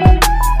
you